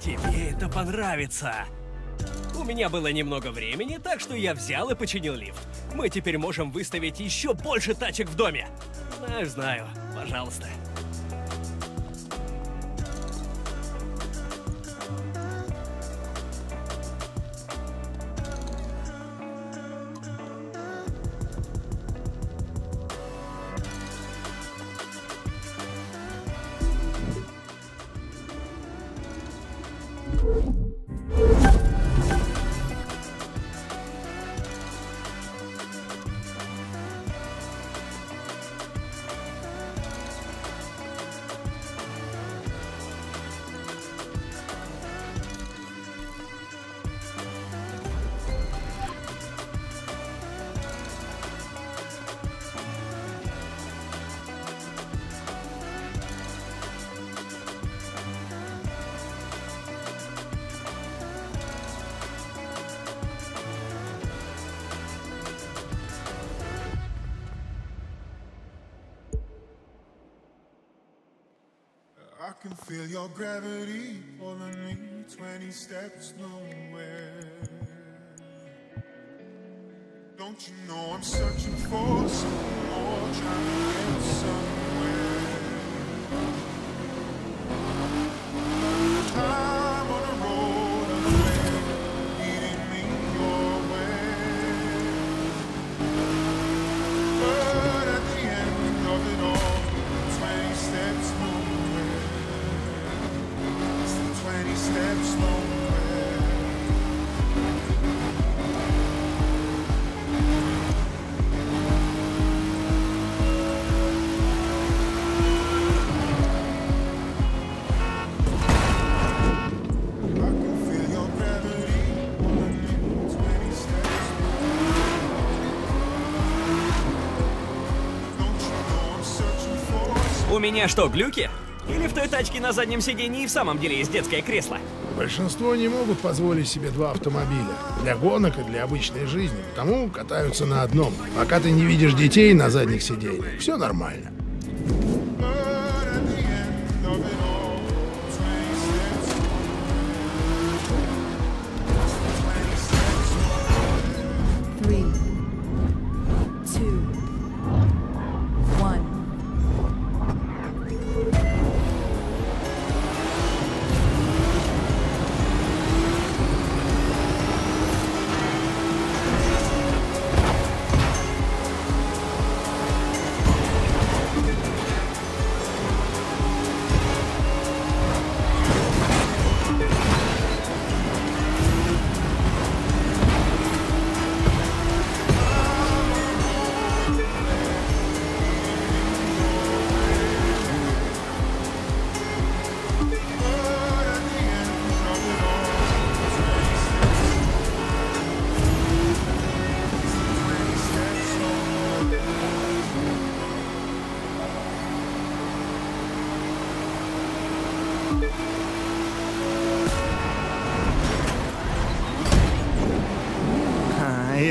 Тебе это понравится! У меня было немного времени, так что я взял и починил лифт. Мы теперь можем выставить еще больше тачек в доме. Знаю, знаю. Пожалуйста. I can feel your gravity pulling me 20 steps nowhere. Don't you know I'm searching for something more, trying to get somewhere. Меня что, глюки? Или в той тачке на заднем сиденье и в самом деле есть детское кресло? Большинство не могут позволить себе два автомобиля. Для гонок и для обычной жизни. Потому катаются на одном. Пока ты не видишь детей на задних сиденьях, все нормально.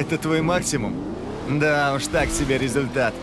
Это твой максимум? Да уж, так себе результат.